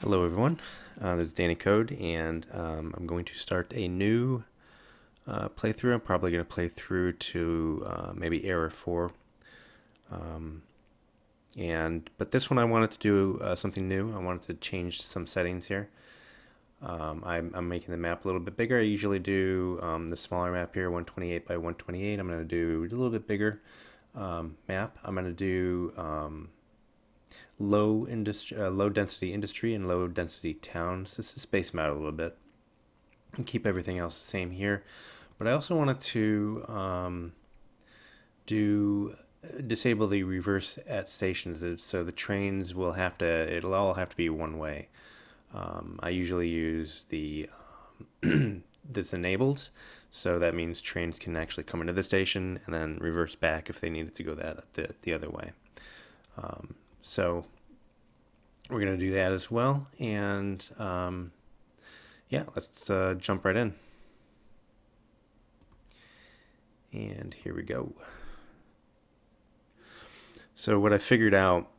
Hello everyone, uh, this is Danny Code and um, I'm going to start a new uh, playthrough. I'm probably going to play through to uh, maybe Era 4. Um, and But this one I wanted to do uh, something new. I wanted to change some settings here. Um, I'm, I'm, making the map a little bit bigger. I usually do um, the smaller map here, 128 by 128. I'm going to do a little bit bigger um, map. I'm going to do um, low industry, uh, low density industry and low density towns. This is space them out a little bit and keep everything else the same here. But I also wanted to um, do uh, disable the reverse at stations, so the trains will have to. It'll all have to be one way. Um, I usually use the um, that's enabled, so that means trains can actually come into the station and then reverse back if they needed to go that the the other way. Um, so we're going to do that as well. And um, yeah, let's uh, jump right in. And here we go. So what I figured out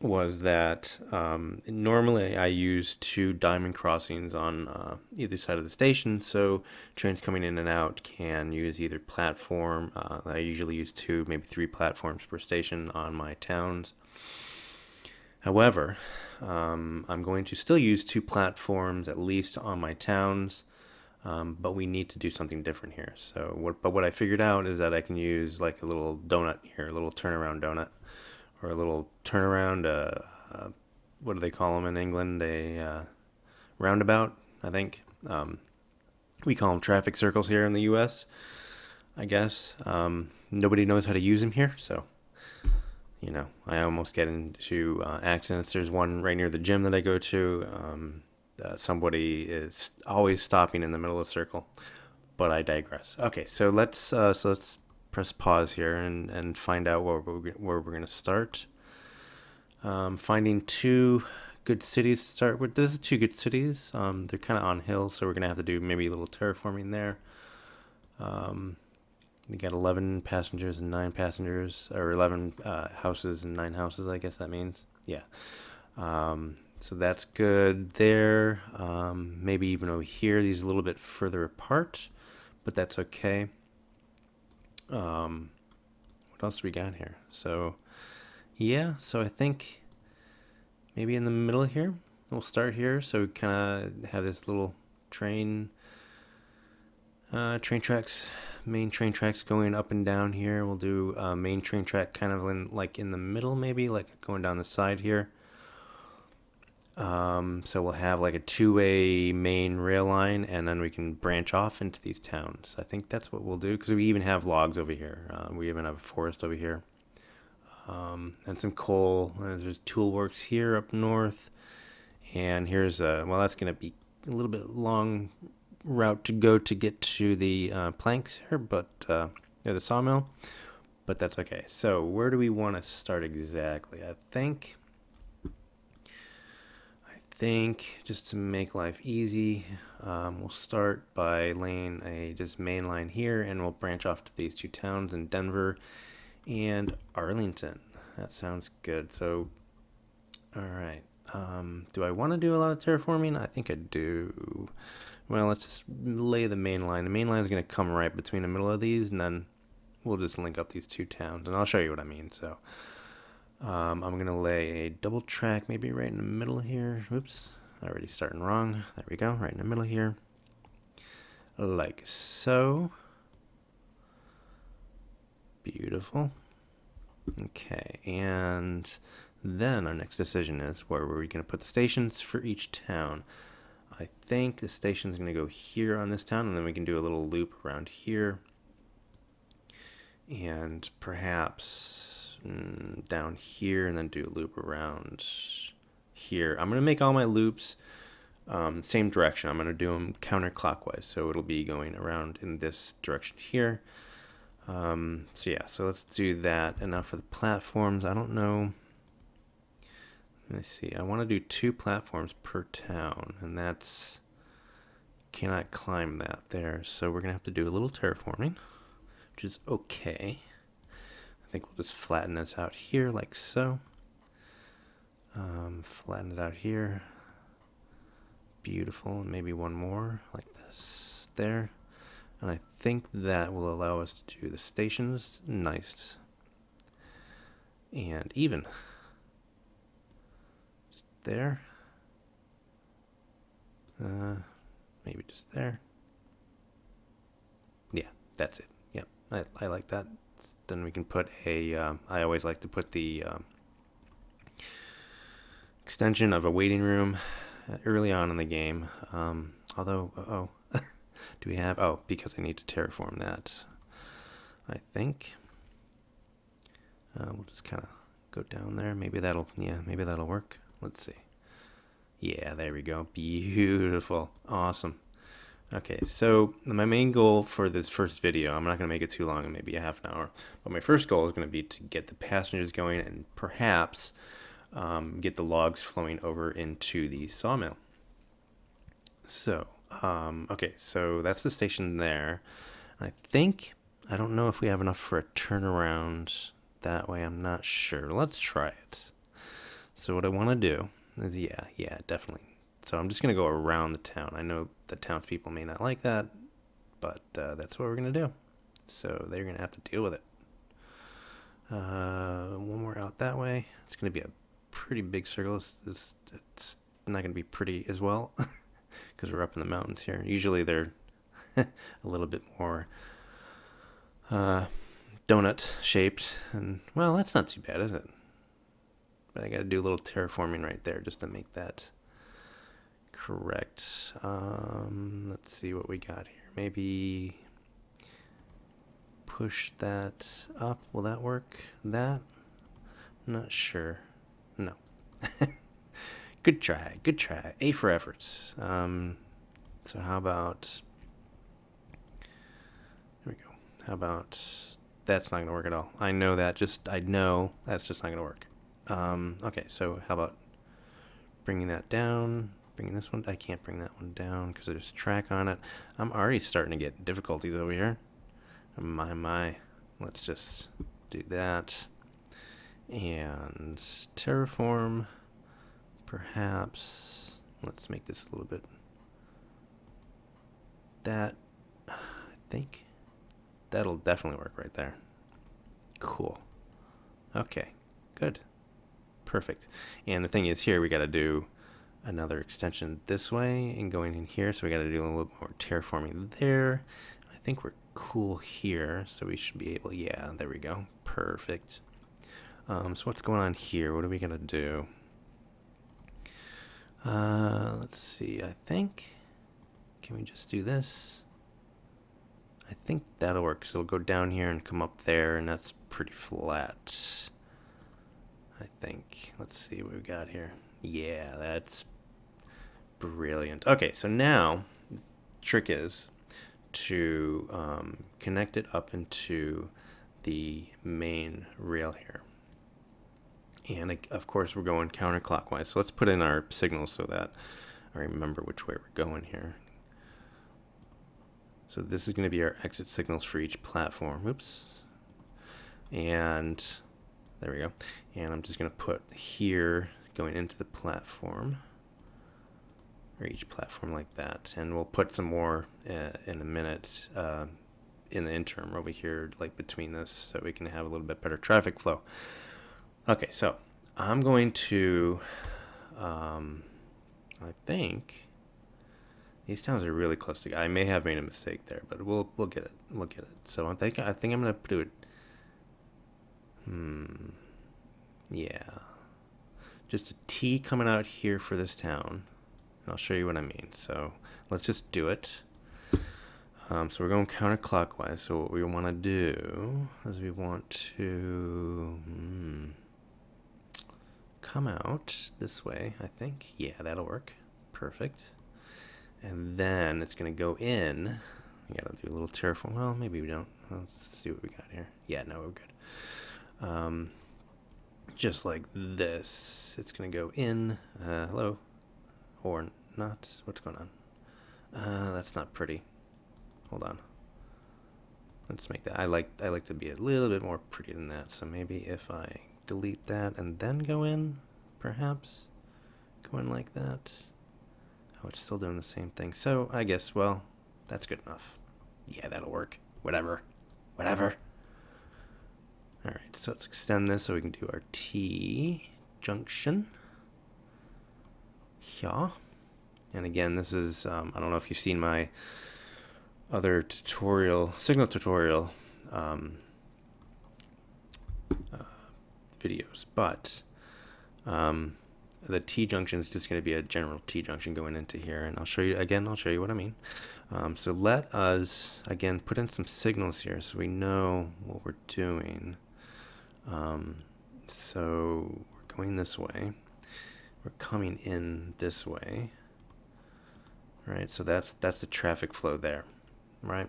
was that um, normally I use two diamond crossings on uh, either side of the station, so trains coming in and out can use either platform. Uh, I usually use two, maybe three platforms per station on my towns. However, um, I'm going to still use two platforms at least on my towns, um, but we need to do something different here. So, what, but what I figured out is that I can use like a little donut here, a little turnaround donut, or a little turnaround. Uh, uh, what do they call them in England? A uh, roundabout, I think. Um, we call them traffic circles here in the U.S. I guess um, nobody knows how to use them here, so you know, I almost get into uh, accidents. There's one right near the gym that I go to. Um, uh, somebody is always stopping in the middle of the circle, but I digress. Okay, so let's uh, so let's press pause here and, and find out where we're, where we're going to start. Um, finding two good cities to start with. This is two good cities. Um, they're kind of on hills, so we're going to have to do maybe a little terraforming there. Um, we got 11 passengers and 9 passengers, or 11 uh, houses and 9 houses, I guess that means. Yeah. Um, so that's good there. Um, maybe even over here, these are a little bit further apart, but that's okay. Um, what else do we got here? So, yeah, so I think maybe in the middle here, we'll start here. So we kind of have this little train, uh, train tracks main train tracks going up and down here. We'll do a main train track kind of in, like in the middle maybe, like going down the side here. Um, so we'll have like a two-way main rail line, and then we can branch off into these towns. I think that's what we'll do because we even have logs over here. Uh, we even have a forest over here, um, and some coal. Uh, there's tool works here up north, and here's a well, that's gonna be a little bit long route to go to get to the uh, planks here, but uh, yeah, the sawmill. But that's okay. So where do we want to start exactly? I think. I think just to make life easy, um, we'll start by laying a just main line here, and we'll branch off to these two towns in Denver and Arlington. That sounds good. So, all right. Um, do I want to do a lot of terraforming? I think I do. Well, let's just lay the main line. The main line is going to come right between the middle of these, and then we'll just link up these two towns, and I'll show you what I mean. So um, I'm going to lay a double track maybe right in the middle here. Oops, already starting wrong. There we go, right in the middle here. Like so. Beautiful. Okay, and then our next decision is where are we going to put the stations for each town. I think the station is going to go here on this town, and then we can do a little loop around here. And perhaps mm, down here, and then do a loop around here. I'm going to make all my loops um, same direction. I'm going to do them counterclockwise, so it'll be going around in this direction here. Um, so yeah, so let's do that. Now for the platforms, I don't know let me see. I want to do two platforms per town, and that's cannot climb that there. So we're gonna have to do a little terraforming, which is okay. I think we'll just flatten this out here like so. Um, flatten it out here. beautiful. And maybe one more like this there. And I think that will allow us to do the stations nice and even. There. Uh, maybe just there. Yeah, that's it. Yep, I, I like that. Then we can put a. Uh, I always like to put the um, extension of a waiting room early on in the game. Um, although, oh, do we have? Oh, because I need to terraform that. I think. Uh, we'll just kind of go down there. Maybe that'll, yeah, maybe that'll work. Let's see. Yeah, there we go. Beautiful. Awesome. Okay, so my main goal for this first video, I'm not going to make it too long, maybe a half an hour, but my first goal is going to be to get the passengers going and perhaps um, get the logs flowing over into the sawmill. So, um, okay, so that's the station there. I think, I don't know if we have enough for a turnaround that way. I'm not sure. Let's try it. So what I want to do is, yeah, yeah, definitely. So I'm just going to go around the town. I know the townspeople may not like that, but uh, that's what we're going to do. So they're going to have to deal with it. Uh, one more out that way. It's going to be a pretty big circle. It's, it's, it's not going to be pretty as well because we're up in the mountains here. Usually they're a little bit more uh, donut shaped. And, well, that's not too bad, is it? But I got to do a little terraforming right there just to make that correct. Um, let's see what we got here. Maybe push that up. Will that work? That? not sure. No. good try. Good try. A for efforts. Um, so how about... There we go. How about that's not going to work at all. I know that. Just I know that's just not going to work. Um, okay, so how about bringing that down? Bringing this one. I can't bring that one down because there's track on it. I'm already starting to get difficulties over here. My my. Let's just do that. And terraform. Perhaps. Let's make this a little bit. That. I think That'll definitely work right there. Cool. Okay, good. Perfect. And the thing is here, we got to do another extension this way and going in here. So we got to do a little more terraforming there. I think we're cool here. So we should be able, yeah, there we go. Perfect. Um, so what's going on here? What are we going to do? Uh, let's see. I think, can we just do this? I think that'll work. So it'll go down here and come up there, and that's pretty flat. I think. Let's see what we've got here. Yeah, that's brilliant. Okay, so now trick is to um, connect it up into the main rail here. And of course, we're going counterclockwise. So let's put in our signals so that I remember which way we're going here. So this is going to be our exit signals for each platform. Oops. And there we go. And I'm just going to put here going into the platform or each platform like that. And we'll put some more uh, in a minute uh, in the interim over here, like between this, so we can have a little bit better traffic flow. Okay, so I'm going to, um, I think, these towns are really close together. I may have made a mistake there, but we'll we'll get it. We'll get it. So I think I think I'm gonna do it. Hmm. Yeah. Just a T coming out here for this town. I'll show you what I mean. So let's just do it. Um, so we're going counterclockwise. So what we want to do is we want to hmm, come out this way, I think. Yeah, that'll work. Perfect. And then it's going to go in. We got to do a little terraform. Well, maybe we don't. Let's see what we got here. Yeah, no, we're good. Um, just like this. It's going to go in. Uh, hello. Or not. What's going on? Uh, that's not pretty. Hold on. Let's make that. I like I like to be a little bit more pretty than that. So maybe if I delete that and then go in, perhaps go in like that. Oh, it's still doing the same thing. So I guess, well, that's good enough. Yeah, that'll work. Whatever. Whatever. All right, so let's extend this so we can do our T junction. Yeah. And again, this is, um, I don't know if you've seen my other tutorial, signal tutorial um, uh, videos, but um, the T junction is just going to be a general T junction going into here. And I'll show you, again, I'll show you what I mean. Um, so let us, again, put in some signals here so we know what we're doing. Um, so we're going this way. We're coming in this way. Right, so that's that's the traffic flow there, right?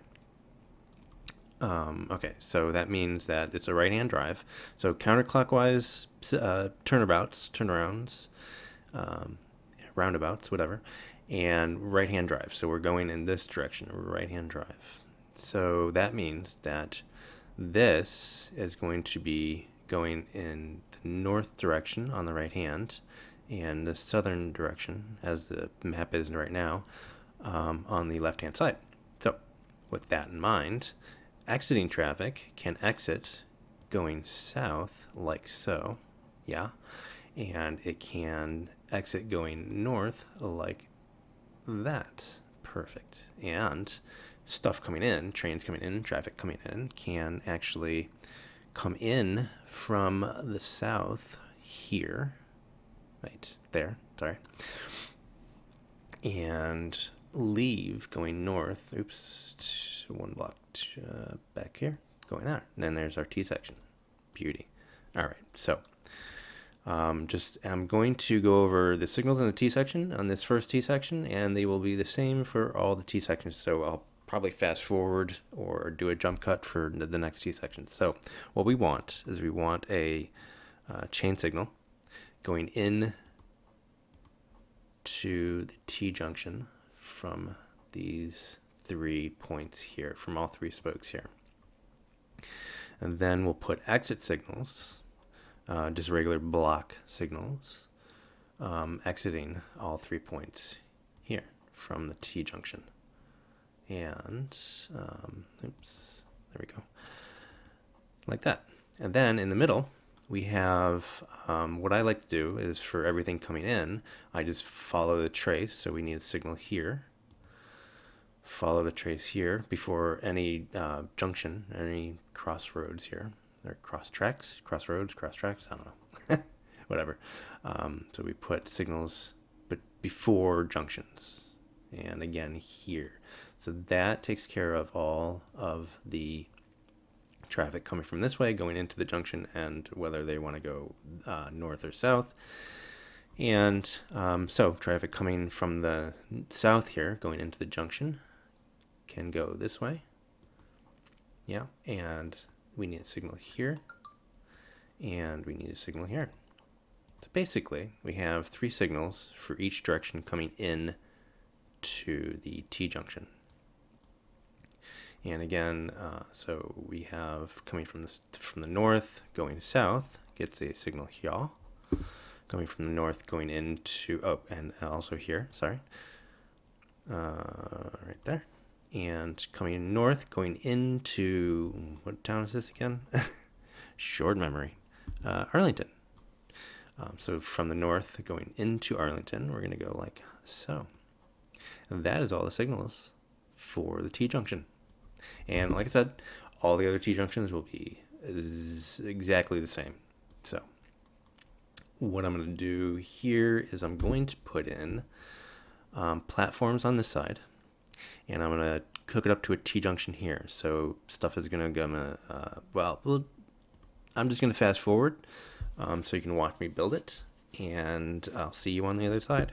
Um, okay, so that means that it's a right-hand drive. So counterclockwise uh, turnabouts, turnarounds, um, roundabouts, whatever, and right-hand drive. So we're going in this direction, right-hand drive. So that means that this is going to be going in the north direction on the right hand, and the southern direction, as the map is right now, um, on the left-hand side. So with that in mind, exiting traffic can exit going south like so, yeah, and it can exit going north like that. Perfect. And stuff coming in, trains coming in, traffic coming in, can actually come in from the south here, right there, sorry, and leave going north. Oops, one block uh, back here, going there. And then there's our T section. Beauty. All right, so um, just I'm going to go over the signals in the T section on this first T section, and they will be the same for all the T sections. So I'll probably fast forward or do a jump cut for the next T section. So what we want is we want a uh, chain signal going in to the T junction from these three points here, from all three spokes here. And then we'll put exit signals, uh, just regular block signals, um, exiting all three points here from the T junction. And, um, oops, there we go, like that. And then in the middle, we have um, what I like to do is for everything coming in, I just follow the trace. So we need a signal here. Follow the trace here before any uh, junction, any crossroads here. Or cross tracks, crossroads, cross tracks, I don't know. Whatever. Um, so we put signals but before junctions. And again here. So that takes care of all of the traffic coming from this way going into the junction and whether they want to go uh, north or south. And um, so traffic coming from the south here going into the junction can go this way. Yeah, and we need a signal here and we need a signal here. So basically, we have three signals for each direction coming in to the T junction. And again, uh, so we have coming from the, from the north going south gets a signal here. Coming from the north going into, oh, and also here, sorry. Uh, right there. And coming north going into, what town is this again? Short memory. Uh, Arlington. Um, so from the north going into Arlington, we're going to go like so. And that is all the signals for the T junction. And like I said, all the other T junctions will be exactly the same. So what I'm going to do here is I'm going to put in um, platforms on this side, and I'm going to hook it up to a T-junction here. So stuff is going to go, uh, well, I'm just going to fast forward um, so you can watch me build it, and I'll see you on the other side.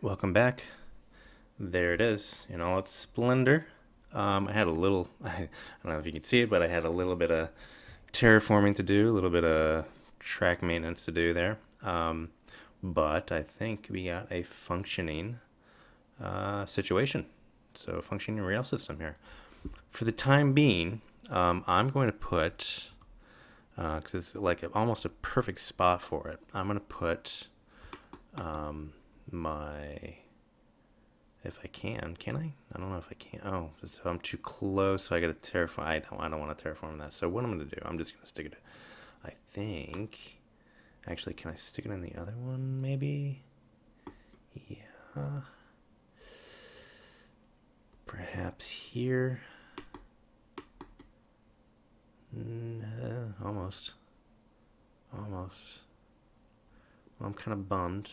Welcome back. There it is in all its splendor. Um, I had a little, I don't know if you can see it, but I had a little bit of terraforming to do, a little bit of track maintenance to do there. Um, but I think we got a functioning uh, situation. So, functioning rail system here. For the time being, um, I'm going to put, because uh, it's like a, almost a perfect spot for it, I'm going to put um, my if I can. Can I? I don't know if I can. Oh, so I'm too close, so I got to terraform. I don't, I don't want to terraform that. So what I'm going to do, I'm just going to stick it, I think, actually, can I stick it in the other one, maybe? Yeah. Perhaps here. No, almost. Almost. Well, I'm kind of bummed.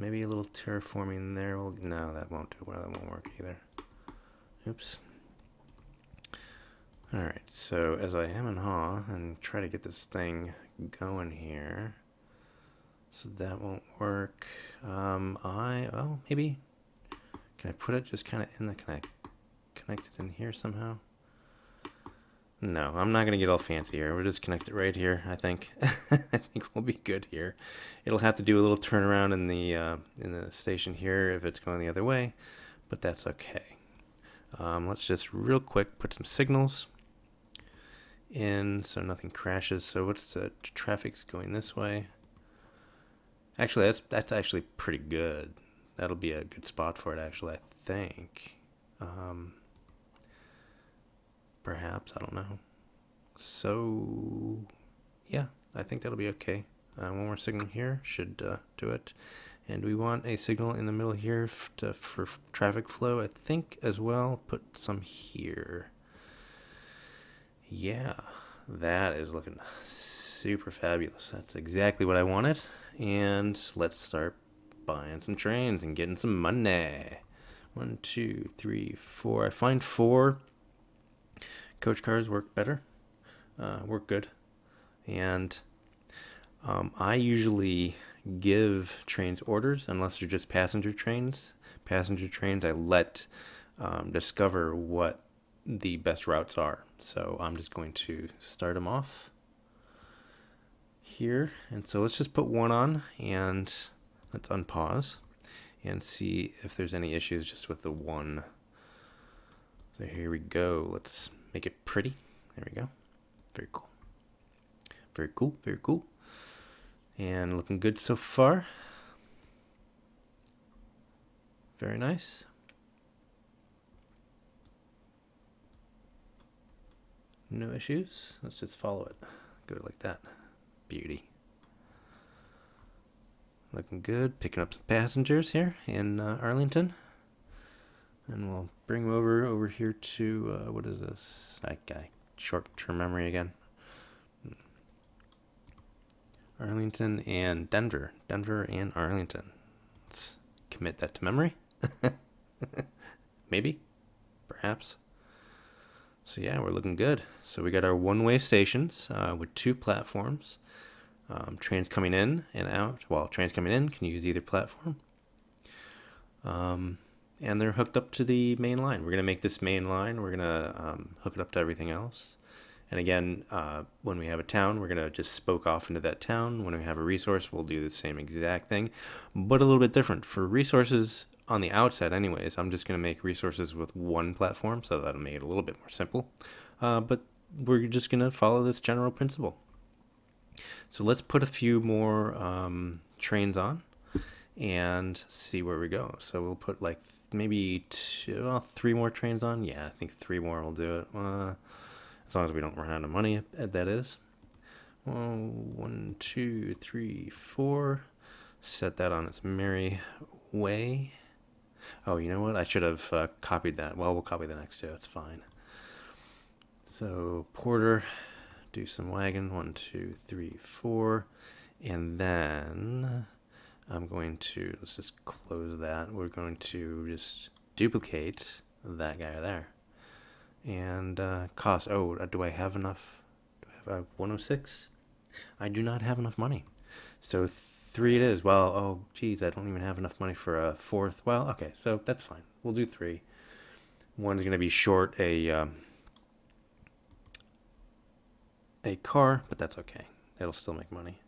Maybe a little terraforming there. Will, no, that won't do. Well, that won't work either. Oops. Alright, so as I hem and haw and try to get this thing going here, so that won't work. Um, I, oh, maybe, can I put it just kind of in the, can I connect it in here somehow? No, I'm not going to get all fancy here. We'll just connect it right here, I think. I think we'll be good here. It'll have to do a little turnaround in the uh, in the station here if it's going the other way, but that's okay. Um, let's just real quick put some signals in so nothing crashes. So what's the traffic's going this way? Actually, that's that's actually pretty good. That'll be a good spot for it, actually, I think. Um, perhaps. I don't know. So, yeah, I think that'll be okay. Uh, one more signal here should uh, do it. And we want a signal in the middle here to, for traffic flow, I think, as well. Put some here. Yeah, that is looking super fabulous. That's exactly what I wanted. And let's start buying some trains and getting some money. One, two, three, four. I find four coach cars work better, uh, work good, and um, I usually give trains orders unless they're just passenger trains. Passenger trains, I let um, discover what the best routes are. So I'm just going to start them off here. And so let's just put one on and let's unpause and see if there's any issues just with the one. So here we go. Let's make it pretty. There we go. Very cool. Very cool. Very cool. And looking good so far. Very nice. No issues. Let's just follow it. Go like that. Beauty. Looking good. Picking up some passengers here in uh, Arlington. And we'll bring them over over here to, uh, what is this? That guy. Short-term memory again. Arlington and Denver. Denver and Arlington. Let's commit that to memory. Maybe. Perhaps. So yeah, we're looking good. So we got our one-way stations uh, with two platforms. Um, trains coming in and out. Well, trains coming in can use either platform. Um, and they're hooked up to the main line. We're going to make this main line. We're going to um, hook it up to everything else. And again, uh, when we have a town, we're going to just spoke off into that town. When we have a resource, we'll do the same exact thing, but a little bit different. For resources on the outset, anyways, I'm just going to make resources with one platform, so that'll make it a little bit more simple. Uh, but we're just going to follow this general principle. So let's put a few more um, trains on and see where we go. So we'll put like maybe two, well, three more trains on. Yeah, I think three more will do it. Uh, as long as we don't run out of money, uh, that is. One, two, three, four. Set that on its merry way. Oh, you know what? I should have uh, copied that. Well, we'll copy the next two. It's fine. So, Porter, do some wagon. One, two, three, four. And then I'm going to, let's just close that. We're going to just duplicate that guy there. And uh, cost, oh, uh, do I have enough? Do I have 106? I do not have enough money. So Three it is. Well, oh, geez, I don't even have enough money for a fourth. Well, okay, so that's fine. We'll do three. One's going to be short a um, a car, but that's okay. It'll still make money.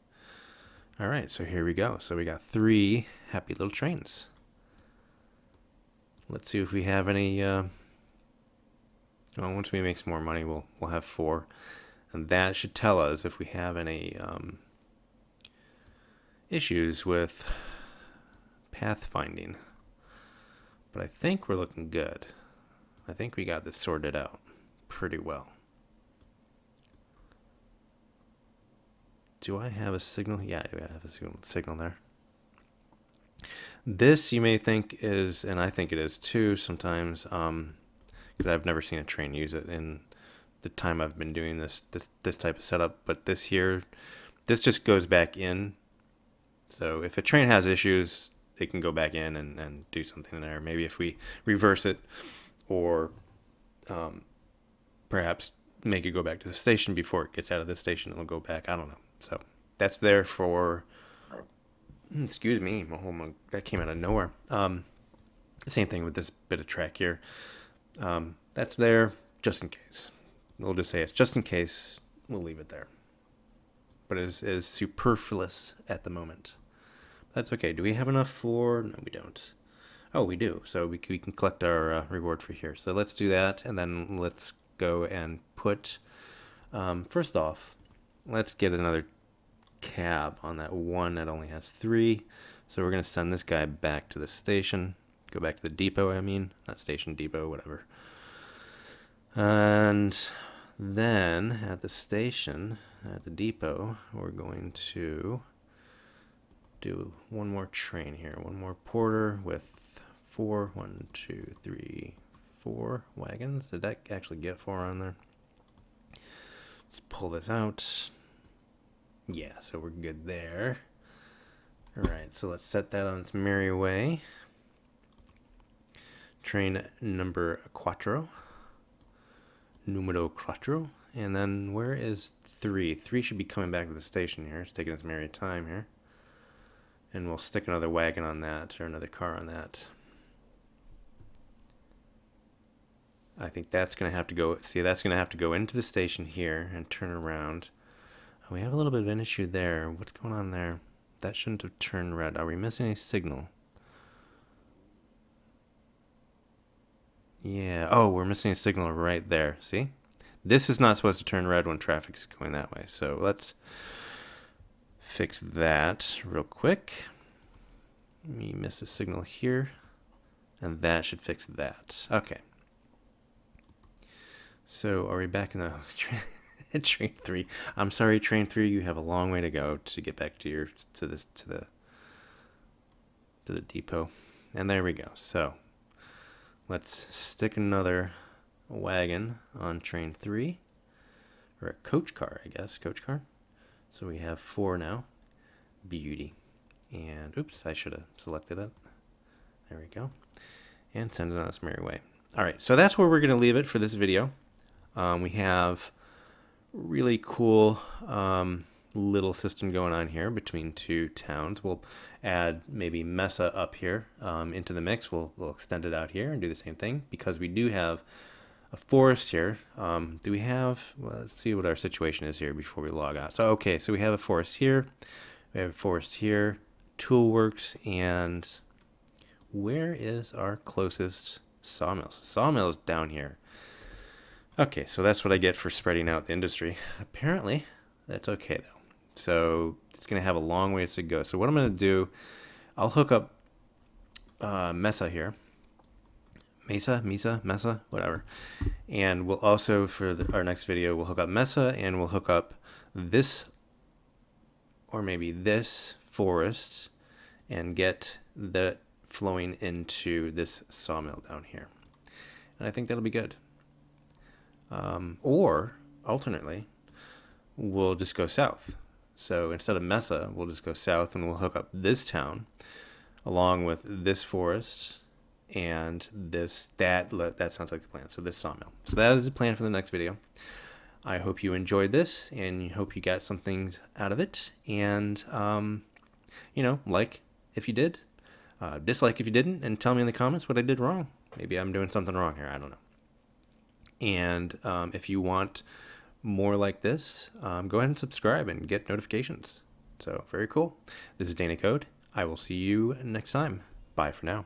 All right, so here we go. So we got three happy little trains. Let's see if we have any. Uh, well, once we make some more money, we'll we'll have four, and that should tell us if we have any um, issues with pathfinding. But I think we're looking good. I think we got this sorted out pretty well. Do I have a signal? Yeah, I have a signal, there. This you may think is, and I think it is too sometimes, because um, I've never seen a train use it in the time I've been doing this, this this type of setup. But this here, this just goes back in. So if a train has issues, it can go back in and, and do something in there. Maybe if we reverse it, or um, perhaps make it go back to the station before it gets out of the station, it'll go back. I don't know. So that's there for Hmm, excuse me, oh my, that came out of nowhere. Um, same thing with this bit of track here. Um, that's there just in case. We'll just say it's just in case. We'll leave it there. But it is, it is superfluous at the moment. That's okay. Do we have enough for? No, we don't. Oh, we do. So we, we can collect our uh, reward for here. So let's do that, and then let's go and put. Um, first off, let's get another cab on that one that only has three. So we're going to send this guy back to the station. Go back to the depot, I mean. Not station, depot, whatever. And then at the station, at the depot, we're going to do one more train here. One more porter with four, one, two, three, four wagons. Did that actually get four on there? Let's pull this out. Yeah, so we're good there. Alright, so let's set that on its merry way. Train number quattro. Numero quattro. And then where is three? Three should be coming back to the station here. It's taking its merry time here. And we'll stick another wagon on that, or another car on that. I think that's going to have to go, see, that's going to have to go into the station here and turn around. We have a little bit of an issue there. What's going on there? That shouldn't have turned red. Are we missing a signal? Yeah. Oh, we're missing a signal right there. See? This is not supposed to turn red when traffic's going that way. So let's fix that real quick. We miss a signal here. And that should fix that. Okay. So are we back in the... train three. I'm sorry, train three. You have a long way to go to get back to your to this to the to the depot. And there we go. So let's stick another wagon on train three, or a coach car, I guess, coach car. So we have four now. Beauty. And oops, I should have selected it. There we go. And send it on its merry way. All right, so that's where we're going to leave it for this video. Um, we have really cool um, little system going on here between two towns. We'll add maybe Mesa up here um, into the mix. We'll, we'll extend it out here and do the same thing because we do have a forest here. Um, do we have, well, let's see what our situation is here before we log out. So, okay, so we have a forest here. We have a forest here, Toolworks, and where is our closest sawmill? Sawmill is down here. Okay, so that's what I get for spreading out the industry. Apparently, that's okay though. So it's going to have a long ways to go. So what I'm going to do, I'll hook up uh, Mesa here. Mesa, Mesa, Mesa, whatever. And we'll also, for the, our next video, we'll hook up Mesa and we'll hook up this or maybe this forest and get that flowing into this sawmill down here. And I think that'll be good. Um, or alternately, we'll just go south. So instead of Mesa, we'll just go south and we'll hook up this town along with this forest and this that that sounds like a plan. So this sawmill. So that is the plan for the next video. I hope you enjoyed this and you hope you got some things out of it. And um, you know, like if you did, uh, dislike if you didn't, and tell me in the comments what I did wrong. Maybe I'm doing something wrong here. I don't know. And um, if you want more like this, um, go ahead and subscribe and get notifications. So, very cool. This is Danny Code. I will see you next time. Bye for now.